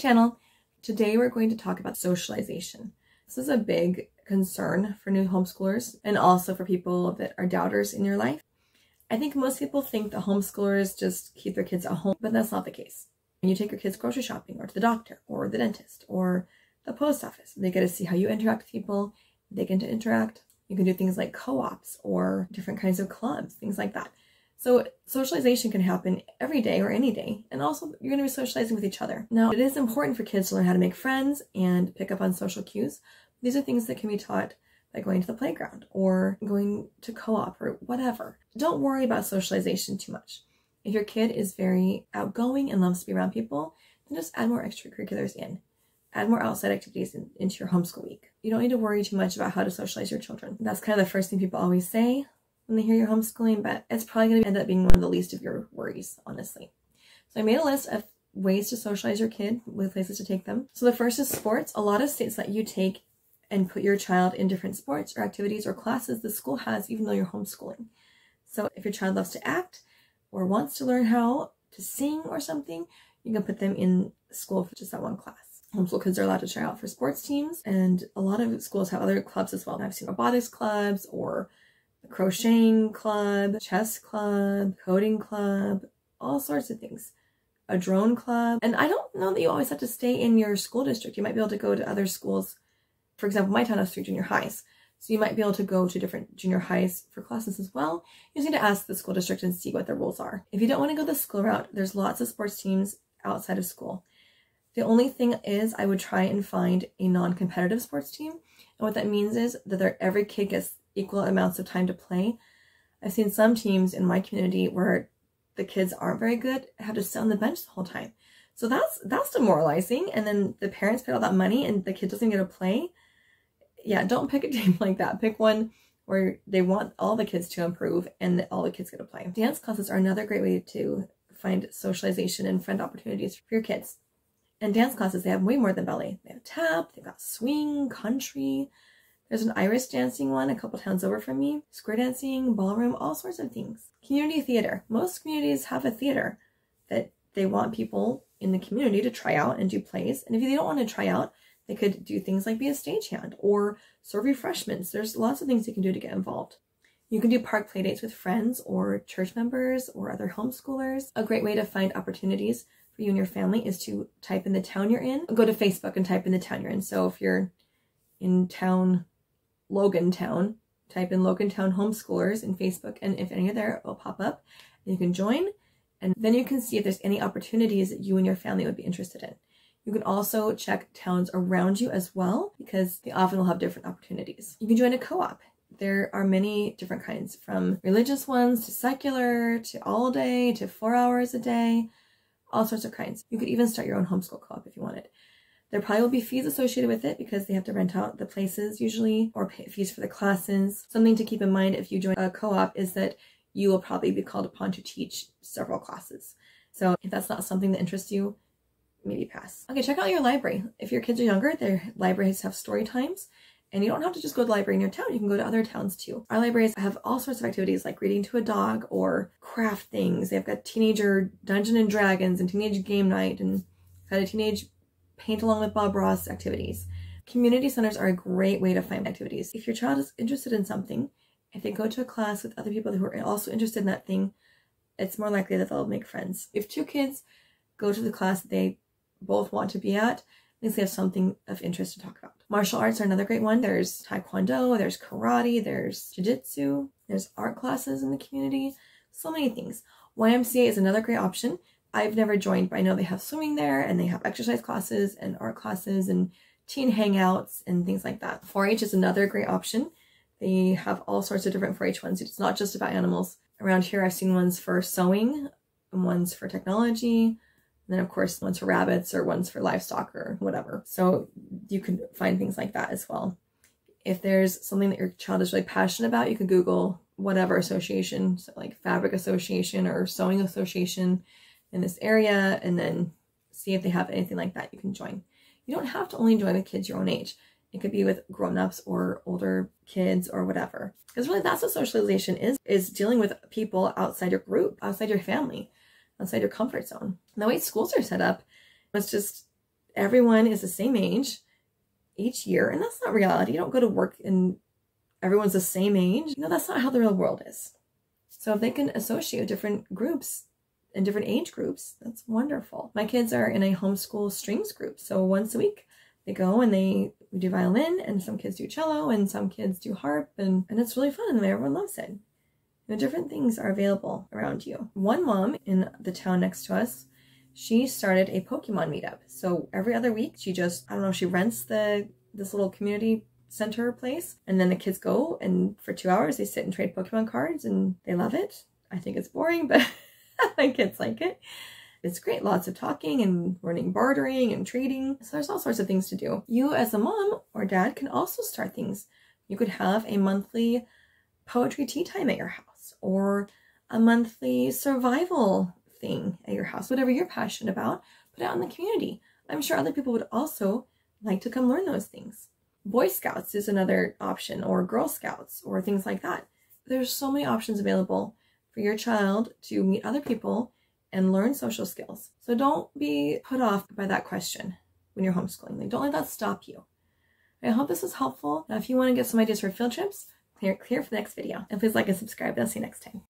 channel. Today we're going to talk about socialization. This is a big concern for new homeschoolers and also for people that are doubters in your life. I think most people think the homeschoolers just keep their kids at home, but that's not the case. When you take your kids grocery shopping or to the doctor or the dentist or the post office, they get to see how you interact with people. They get to interact. You can do things like co-ops or different kinds of clubs, things like that. So socialization can happen every day or any day. And also you're going to be socializing with each other. Now, it is important for kids to learn how to make friends and pick up on social cues. These are things that can be taught by going to the playground or going to co-op or whatever. Don't worry about socialization too much. If your kid is very outgoing and loves to be around people, then just add more extracurriculars in. Add more outside activities in, into your homeschool week. You don't need to worry too much about how to socialize your children. That's kind of the first thing people always say when they hear you're homeschooling, but it's probably going to end up being one of the least of your worries, honestly. So I made a list of ways to socialize your kid with places to take them. So the first is sports. A lot of states let you take and put your child in different sports or activities or classes the school has even though you're homeschooling. So if your child loves to act or wants to learn how to sing or something, you can put them in school for just that one class. Homeschool kids are allowed to try out for sports teams and a lot of schools have other clubs as well. I've seen robotics clubs or crocheting club, chess club, coding club, all sorts of things. A drone club. And I don't know that you always have to stay in your school district. You might be able to go to other schools. For example, my town has three junior highs. So you might be able to go to different junior highs for classes as well. You just need to ask the school district and see what their rules are. If you don't want to go the school route, there's lots of sports teams outside of school. The only thing is I would try and find a non-competitive sports team. And what that means is that every kid gets equal amounts of time to play. I've seen some teams in my community where the kids aren't very good, have to sit on the bench the whole time. So that's that's demoralizing. And then the parents pay all that money and the kid doesn't get to play. Yeah, don't pick a team like that. Pick one where they want all the kids to improve and all the kids get to play. Dance classes are another great way to find socialization and friend opportunities for your kids. And dance classes, they have way more than ballet. They have tap, they've got swing, country, there's an Irish dancing one a couple towns over from me, square dancing, ballroom, all sorts of things. Community theater. Most communities have a theater that they want people in the community to try out and do plays. And if they don't want to try out, they could do things like be a stagehand or serve refreshments. There's lots of things you can do to get involved. You can do park playdates with friends or church members or other homeschoolers. A great way to find opportunities for you and your family is to type in the town you're in. Go to Facebook and type in the town you're in. So if you're in town Logantown. Type in Logantown Homeschoolers in Facebook, and if any are there, it will pop up. And you can join, and then you can see if there's any opportunities that you and your family would be interested in. You can also check towns around you as well, because they often will have different opportunities. You can join a co-op. There are many different kinds, from religious ones to secular, to all day, to four hours a day, all sorts of kinds. You could even start your own homeschool co-op if you wanted. There probably will be fees associated with it because they have to rent out the places usually or pay fees for the classes. Something to keep in mind if you join a co-op is that you will probably be called upon to teach several classes. So if that's not something that interests you, maybe pass. Okay, check out your library. If your kids are younger, their libraries have story times. And you don't have to just go to the library in your town, you can go to other towns too. Our libraries have all sorts of activities like reading to a dog or craft things. They've got teenager Dungeon and Dragons and teenage game night and got a teenage paint along with Bob Ross activities. Community centers are a great way to find activities. If your child is interested in something, if they go to a class with other people who are also interested in that thing, it's more likely that they'll make friends. If two kids go to the class that they both want to be at, at least they have something of interest to talk about. Martial arts are another great one. There's taekwondo, there's karate, there's jiu-jitsu, there's art classes in the community, so many things. YMCA is another great option. I've never joined, but I know they have swimming there and they have exercise classes and art classes and teen hangouts and things like that. 4-H is another great option. They have all sorts of different 4-H ones. It's not just about animals. Around here, I've seen ones for sewing, and ones for technology, and then of course ones for rabbits or ones for livestock or whatever. So you can find things like that as well. If there's something that your child is really passionate about, you can Google whatever association, so like fabric association or sewing association, in this area and then see if they have anything like that you can join. You don't have to only join with kids your own age. It could be with grown-ups or older kids or whatever. Because really that's what socialization is, is dealing with people outside your group, outside your family, outside your comfort zone. And the way schools are set up, it's just everyone is the same age each year. And that's not reality. You don't go to work and everyone's the same age. No, that's not how the real world is. So if they can associate with different groups and different age groups, that's wonderful. My kids are in a homeschool strings group. So once a week they go and they do violin and some kids do cello and some kids do harp and, and it's really fun and everyone loves it. You know, different things are available around you. One mom in the town next to us she started a Pokemon meetup. So every other week, she just, I don't know, she rents the this little community center place and then the kids go and for two hours they sit and trade Pokemon cards and they love it. I think it's boring, but my kids like it. It's great. Lots of talking and learning bartering and trading. So there's all sorts of things to do. You as a mom or dad can also start things. You could have a monthly poetry tea time at your house or a monthly survival thing at your house, whatever you're passionate about, put out in the community. I'm sure other people would also like to come learn those things. Boy Scouts is another option, or Girl Scouts, or things like that. There's so many options available for your child to meet other people and learn social skills. So don't be put off by that question when you're homeschooling. Like, don't let that stop you. I hope this was helpful. Now, if you want to get some ideas for field trips, clear, clear for the next video. And please like and subscribe. I'll see you next time.